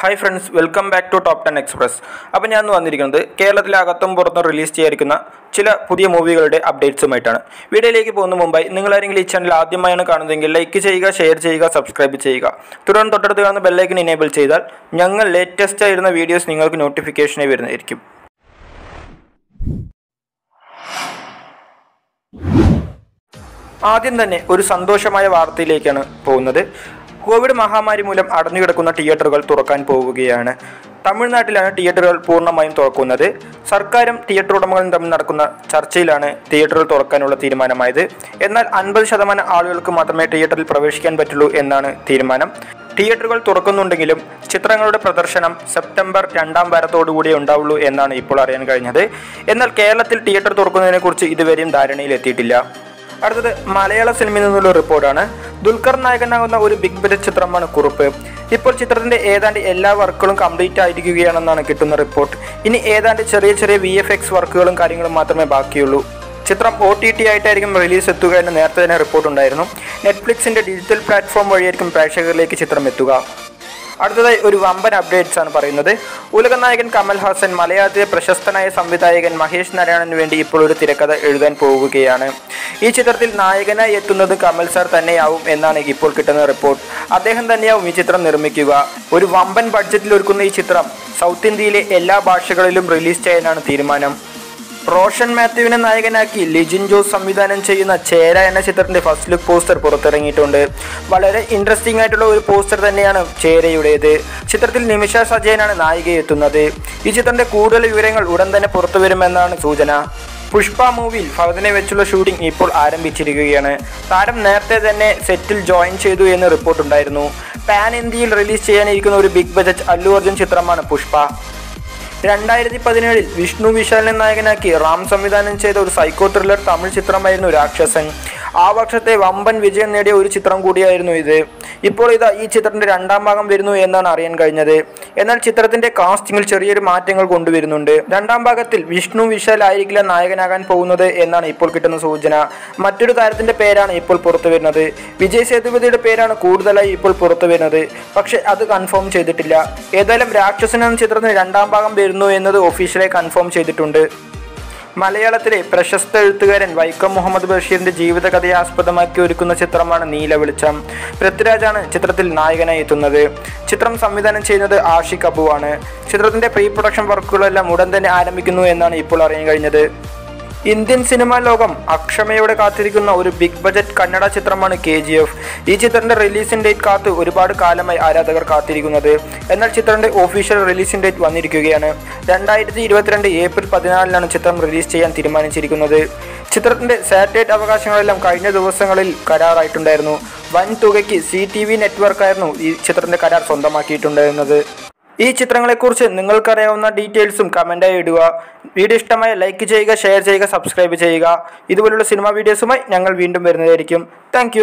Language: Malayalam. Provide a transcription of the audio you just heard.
Hi friends welcome back to top ten express അപ്പോൾ ഞാൻ വന്നിരിക്കുന്നത് കേരളത്തിലെ അകത്തും പുറത്തും റിലീസ് ചെയ്തിരിക്കുന്ന ചില പുതിയ മൂവികളുടെ അപ്ഡേറ്റ്സുമായിട്ടാണ് വീഡിയോയിലേക്ക് പോകുന്ന മുമ്പായി നിങ്ങളാരെങ്കിലും ഈ ചാനൽ ആദ്യമായാണ് കാണുന്നതെങ്കിൽ ലൈക്ക് ചെയ്യുക ഷെയർ ചെയ്യുക സബ്സ്ക്രൈബ് ചെയ്യുക. തുടർന്ന് തൊട്ടടുത്ത് കാണുന്ന ബെല്ലൈക്കൻ ഇനേബിൾ ചെയ്താൽ ഞങ്ങൾ ലേറ്റസ്റ്റ് ആയിരുന്ന വീഡിയോസ് നിങ്ങൾക്ക് നോട്ടിഫിക്കേഷനെ വരുന്നതായിരിക്കും. ആദ്യം തന്നെ ഒരു സന്തോഷമായ വാർത്തയിലേക്കാണ് പോകുന്നത്. കോവിഡ് മഹാമാരി മൂലം അടഞ്ഞുകിടക്കുന്ന തിയേറ്ററുകൾ തുറക്കാൻ പോവുകയാണ്. തമിഴ്നാട്ടിലാണ് തിയേറ്ററുകൾ പൂർണമായും തുറക്കുന്നത്. സർക്കാരും തിയേറ്റർ ഉടമകളും തമ്മിൽ നടക്കുന്ന ചർച്ചയിലാണ് തിയേറ്ററുകൾ തുറക്കാനുള്ള തീരുമാനമായത്. എന്നാൽ അൻപത് ശതമാനം ആളുകൾക്ക് മാത്രമേ തിയേറ്ററിൽ പ്രവേശിക്കാൻ പറ്റുള്ളൂ എന്നാണ് തീരുമാനം. തിയേറ്ററുകൾ തുറക്കുന്നുണ്ടെങ്കിലും ചിത്രങ്ങളുടെ പ്രദർശനം സെപ്റ്റംബർ രണ്ടാം വാരത്തോടുകൂടിയേ ഉണ്ടാവുള്ളൂ എന്നാണ് ഇപ്പോൾ അറിയാൻ കഴിഞ്ഞത്. എന്നാൽ കേരളത്തിൽ തിയേറ്റർ തുറക്കുന്നതിനെക്കുറിച്ച് ഇതുവരെയും ധാരണയിലെത്തിയിട്ടില്ല. അടുത്തത് മലയാള സിനിമയിൽ നിന്നുള്ള റിപ്പോർട്ടാണ്. ദുൽഖർ നായകനാകുന്ന ഒരു ബിഗ് ബഡ്ജറ്റ് ചിത്രമാണ് കുറുപ്പ്. ഇപ്പോൾ ചിത്രത്തിന്റെ ഏതാണ്ട് എല്ലാ വർക്കുകളും കംപ്ലീറ്റ് ആയിരിക്കുകയാണെന്നാണ് കിട്ടുന്ന റിപ്പോർട്ട് ഇനി ഏതാണ്ട് ചെറിയ ചെറിയ വി എഫ് എക്സ് വർക്കുകളും കാര്യങ്ങളും മാത്രമേ ബാക്കിയുള്ളൂ. ചിത്രം ഒ ടി ടി ആയിട്ടായിരിക്കും റിലീസ് എത്തുക എന്ന് നേരത്തെ തന്നെ റിപ്പോർട്ട് ഉണ്ടായിരുന്നു. നെറ്റ്ഫ്ലിക്സിന്റെ ഡിജിറ്റൽ പ്ലാറ്റ്ഫോം വഴിയായിരിക്കും പ്രേക്ഷകരിലേക്ക് ചിത്രം എത്തുക. അടുത്തതായി ഒരു വമ്പൻ അപ്ഡേറ്റ്സ് ആണ് പറയുന്നത്. ഉലകനായകൻ കമൽ ഹാസൻ മലയാളത്തിലെ പ്രശസ്തനായ സംവിധായകൻ മഹേഷ് നാരായണന് വേണ്ടി ഇപ്പോൾ ഒരു തിരക്കഥ എഴുതാൻ പോവുകയാണ്. ഈ ചിത്രത്തിൽ നായകനായി എത്തുന്നത് കമൽ സാർ തന്നെയാവും എന്നാണ് ഇപ്പോൾ കിട്ടുന്ന റിപ്പോർട്ട് അദ്ദേഹം തന്നെയാവും ഈ ചിത്രം നിർമ്മിക്കുക. ഒരു വമ്പൻ ബഡ്ജറ്റിൽ ഒരുക്കുന്ന ഈ ചിത്രം സൗത്ത് ഇന്ത്യയിലെ എല്ലാ ഭാഷകളിലും റിലീസ് ചെയ്യാനാണ് തീരുമാനം. റോഷൻ മാത്യുവിനെ നായകനാക്കി ലിജിൻ ജോസ് സംവിധാനം ചെയ്യുന്ന ചേര എന്ന ചിത്രത്തിന്റെ ഫസ്റ്റ് ലുക്ക് പോസ്റ്റർ പുറത്തിറങ്ങിയിട്ടുണ്ട്. വളരെ ഇൻട്രസ്റ്റിംഗ് ആയിട്ടുള്ള ഒരു പോസ്റ്റർ തന്നെയാണ് ചേരയുടേത്. ചിത്രത്തിൽ നിമിഷ സജയനാണ് നായികയെത്തുന്നത് ഈ ചിത്രത്തിന്റെ കൂടുതൽ വിവരങ്ങൾ ഉടൻ തന്നെ പുറത്തു വരുമെന്നാണ് സൂചന. പുഷ്പ മൂവിയിൽ ഫഹദിനെ വെച്ചുള്ള ഷൂട്ടിംഗ് ഇപ്പോൾ ആരംഭിച്ചിരിക്കുകയാണ്. താരം നേരത്തെ തന്നെ സെറ്റിൽ ജോയിൻ ചെയ്തു എന്ന് റിപ്പോർട്ടുണ്ടായിരുന്നു പാൻ ഇന്ത്യയിൽ റിലീസ് ചെയ്യാനിരിക്കുന്ന ഒരു ബിഗ് ബജറ്റ് അല്ലു അർജുൻ ചിത്രമാണ് പുഷ്പ. രണ്ടായിരത്തി പതിനേഴിൽ വിഷ്ണു വിശാലിനെ നായകനാക്കി റാം സംവിധാനം ചെയ്ത ഒരു സൈക്കോ ത്രില്ലർ തമിഴ് ചിത്രമായിരുന്നു രാക്ഷസൻ. ആ വർഷത്തെ വമ്പൻ വിജയം നേടിയ ഒരു ചിത്രം കൂടിയായിരുന്നു ഇത്. ഇപ്പോൾ ഇതാ ഈ ചിത്രത്തിന്റെ രണ്ടാം ഭാഗം വരുന്നു എന്നാണ് അറിയാൻ കഴിഞ്ഞത്. എന്നാൽ ചിത്രത്തിന്റെ കാസ്റ്റിംഗിൽ ചെറിയൊരു മാറ്റങ്ങൾ കൊണ്ടുവരുന്നുണ്ട്. രണ്ടാം ഭാഗത്തിൽ വിഷ്ണു വിശാൽ ആയിരിക്കില്ല നായകനാകാൻ പോകുന്നത് എന്നാണ് ഇപ്പോൾ കിട്ടുന്ന സൂചന. മറ്റൊരു താരത്തിന്റെ പേരാണ് ഇപ്പോൾ പുറത്തു വരുന്നത്. വിജയ് സേതുപതിയുടെ പേരാണ് കൂടുതലായി ഇപ്പോൾ പുറത്തു വരുന്നത്. പക്ഷെ അത് കൺഫേം ചെയ്തിട്ടില്ല. ഏതായാലും രാക്ഷസൻ എന്ന ചിത്രത്തിന് രണ്ടാം ഭാഗം വരുന്നു എന്നത് ഒഫീഷ്യലായി കൺഫേം ചെയ്തിട്ടുണ്ട്. മലയാളത്തിലെ പ്രശസ്ത എഴുത്തുകാരൻ വൈക്കം മുഹമ്മദ് ബഷീറിന്റെ ജീവിതകഥയെ ആസ്പദമാക്കി ഒരുക്കുന്ന ചിത്രമാണ് നീല വെളിച്ചം. പൃഥ്വിരാജാണ് ചിത്രത്തിൽ നായകനായി എത്തുന്നത്. ചിത്രം സംവിധാനം ചെയ്യുന്നത് ആഷിഖ് അബുവാണ്. ചിത്രത്തിന്റെ പ്രീ പ്രൊഡക്ഷൻ വർക്കുകളെല്ലാം ഉടൻ തന്നെ ആരംഭിക്കുന്നു എന്നാണ് ഇപ്പോൾ അറിയാൻ കഴിഞ്ഞത്. ഇന്ത്യൻ സിനിമാ ലോകം അക്ഷമയോടെ കാത്തിരിക്കുന്ന ഒരു ബിഗ് ബജറ്റ് കന്നഡ ചിത്രമാണ് കെ ജി എഫ്. ഈ ചിത്രത്തിന്റെ റിലീസിംഗ് ഡേറ്റ് കാത്ത് ഒരുപാട് കാലമായി ആരാധകർ കാത്തിരിക്കുന്നത്. എന്നാൽ ചിത്രത്തിന്റെ ഒഫീഷ്യൽ റിലീസിംഗ് ഡേറ്റ് വന്നിരിക്കുകയാണ്. രണ്ടായിരത്തി ഇരുപത്തിരണ്ട് ഏപ്രിൽ പതിനാലിനാണ് ചിത്രം റിലീസ് ചെയ്യാൻ തീരുമാനിച്ചിരിക്കുന്നത്. ചിത്രത്തിന്റെ സാറ്റലൈറ്റ് അവകാശങ്ങളെല്ലാം കഴിഞ്ഞ ദിവസങ്ങളിൽ കരാറായിട്ടുണ്ടായിരുന്നു. വൻ തുകയ്ക്ക് സി ടി വി നെറ്റ്വർക്കായിരുന്നു ഈ ചിത്രത്തിന്റെ കരാർ സ്വന്തമാക്കിയിട്ടുണ്ടായിരുന്നത്. ഈ ചിത്രങ്ങളെക്കുറിച്ച് നിങ്ങൾക്കറിയാവുന്ന ഡീറ്റെയിൽസും കമന്റായി ഇടുക. വീഡിയോ ഇഷ്ടമായി ലൈക്ക് ചെയ്യുക ഷെയർ ചെയ്യുക സബ്സ്ക്രൈബ് ചെയ്യുക. ഇതുപോലുള്ള സിനിമ വീഡിയോസുമായി ഞങ്ങൾ വീണ്ടും വരുന്നതായിരിക്കും. താങ്ക്